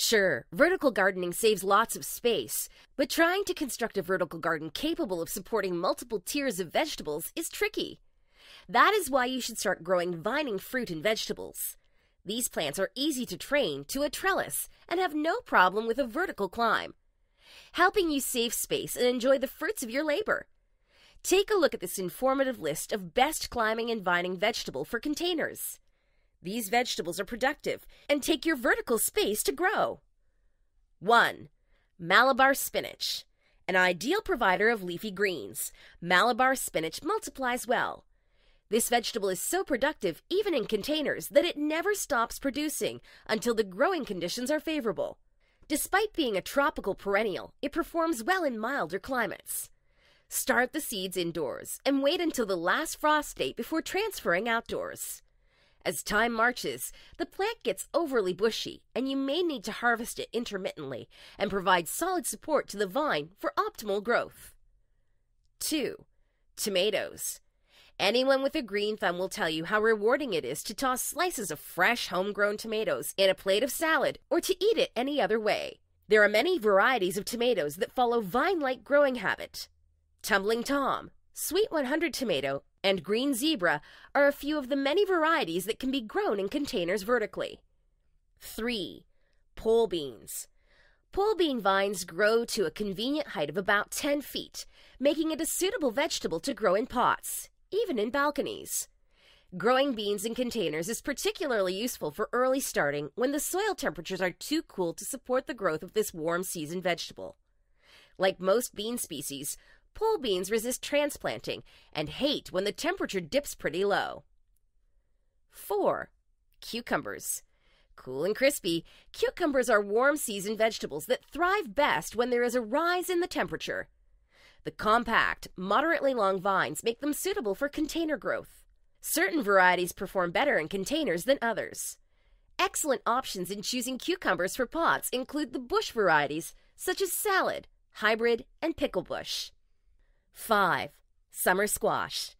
Sure, vertical gardening saves lots of space, but trying to construct a vertical garden capable of supporting multiple tiers of vegetables is tricky. That is why you should start growing vining fruit and vegetables. These plants are easy to train to a trellis and have no problem with a vertical climb, helping you save space and enjoy the fruits of your labor. Take a look at this informative list of best climbing and vining vegetable for containers. These vegetables are productive and take your vertical space to grow. 1. Malabar spinach. An ideal provider of leafy greens, Malabar spinach multiplies well. This vegetable is so productive, even in containers, that it never stops producing until the growing conditions are favorable. Despite being a tropical perennial, it performs well in milder climates. Start the seeds indoors and wait until the last frost date before transferring outdoors. As time marches, the plant gets overly bushy, and you may need to harvest it intermittently and provide solid support to the vine for optimal growth. 2. Tomatoes. Anyone with a green thumb will tell you how rewarding it is to toss slices of fresh homegrown tomatoes in a plate of salad or to eat it any other way. There are many varieties of tomatoes that follow vine like growing habit. Tumbling Tom, Sweet 100 tomato, and Green Zebra are a few of the many varieties that can be grown in containers vertically. 3. Pole beans. Pole bean vines grow to a convenient height of about 10 feet, making it a suitable vegetable to grow in pots even in balconies. Growing beans in containers is particularly useful for early starting when the soil temperatures are too cool to support the growth of this warm season vegetable. Like most bean species, pole beans resist transplanting and hate when the temperature dips pretty low. 4. Cucumbers. Cool and crispy, cucumbers are warm season vegetables that thrive best when there is a rise in the temperature. The compact, moderately long vines make them suitable for container growth. Certain varieties perform better in containers than others. Excellent options in choosing cucumbers for pots include the bush varieties such as salad, hybrid, and pickle bush. 5. Summer squash.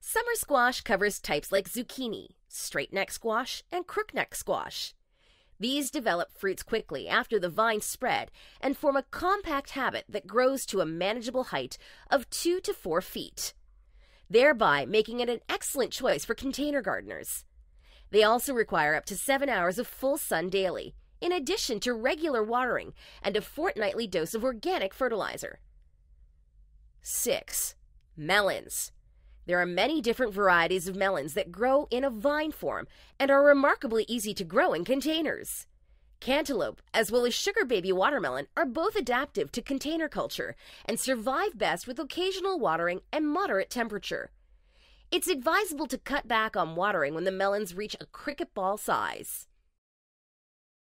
Summer squash covers types like zucchini, straight neck squash, and crookneck squash. These develop fruits quickly after the vines spread and form a compact habit that grows to a manageable height of 2 to 4 feet, thereby making it an excellent choice for container gardeners. They also require up to 7 hours of full sun daily, in addition to regular watering and a fortnightly dose of organic fertilizer. 6. Melons. There are many different varieties of melons that grow in a vine form and are remarkably easy to grow in containers. Cantaloupe, as well as sugar baby watermelon, are both adaptive to container culture and survive best with occasional watering and moderate temperature. It's advisable to cut back on watering when the melons reach a cricket ball size.